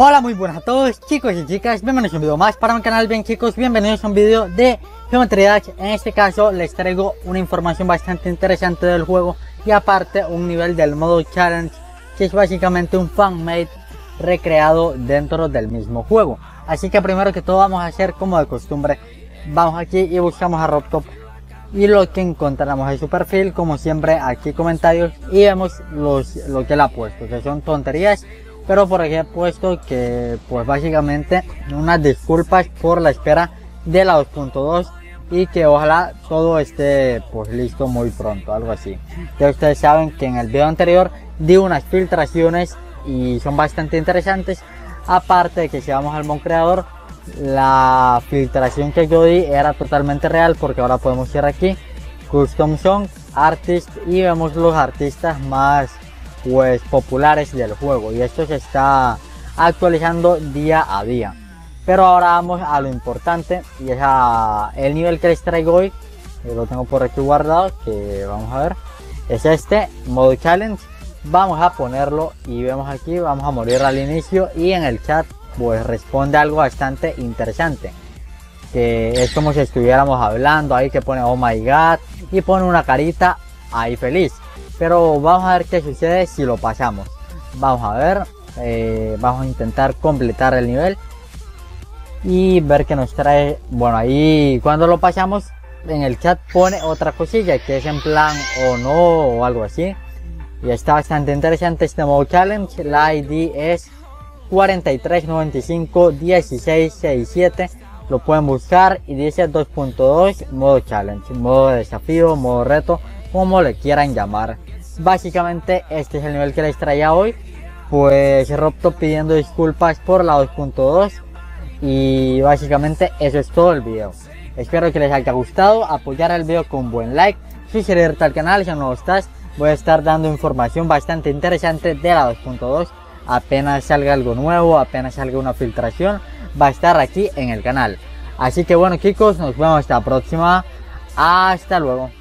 Hola muy buenas a todos chicos y chicas, bienvenidos a un video más para mi canal, bien chicos, bienvenidos a un video de Geometry Dash. En este caso les traigo una información bastante interesante del juego y aparte un nivel del modo challenge que es básicamente un fan-made recreado dentro del mismo juego. Así que primero que todo vamos a hacer como de costumbre, vamos aquí y buscamos a RobTop y lo que encontramos en su perfil, como siempre aquí comentarios y vemos los, lo que él ha puesto, que son tonterías pero por aquí he puesto que pues básicamente unas disculpas por la espera de la 2.2 y que ojalá todo esté pues listo muy pronto, algo así. Ya ustedes saben que en el video anterior di unas filtraciones y son bastante interesantes. Aparte de que si vamos al mon creador, la filtración que yo di era totalmente real porque ahora podemos ir aquí, Custom Song, Artist y vemos los artistas más pues populares del juego y esto se está actualizando día a día. Pero ahora vamos a lo importante y es a el nivel que les traigo hoy yo lo tengo por aquí guardado que vamos a ver. Es este modo challenge. Vamos a ponerlo y vemos aquí vamos a morir al inicio y en el chat pues responde algo bastante interesante. Que es como si estuviéramos hablando ahí que pone oh my god y pone una carita ahí feliz pero vamos a ver qué sucede si lo pasamos. Vamos a ver. Eh, vamos a intentar completar el nivel. Y ver qué nos trae. Bueno, ahí cuando lo pasamos en el chat pone otra cosilla que es en plan o no o algo así. Y está bastante interesante este modo challenge. La ID es 43951667. Lo pueden buscar y dice 2.2 modo challenge, modo desafío, modo reto, como le quieran llamar. Básicamente este es el nivel que les traía hoy. Pues Robto pidiendo disculpas por la 2.2 y básicamente eso es todo el video. Espero que les haya gustado, apoyar el video con buen like, suscribirte al canal si no lo estás. Voy a estar dando información bastante interesante de la 2.2. Apenas salga algo nuevo, apenas salga una filtración, va a estar aquí en el canal. Así que bueno chicos, nos vemos hasta la próxima. Hasta luego.